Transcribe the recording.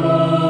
Oh.